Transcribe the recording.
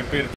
రిపేర్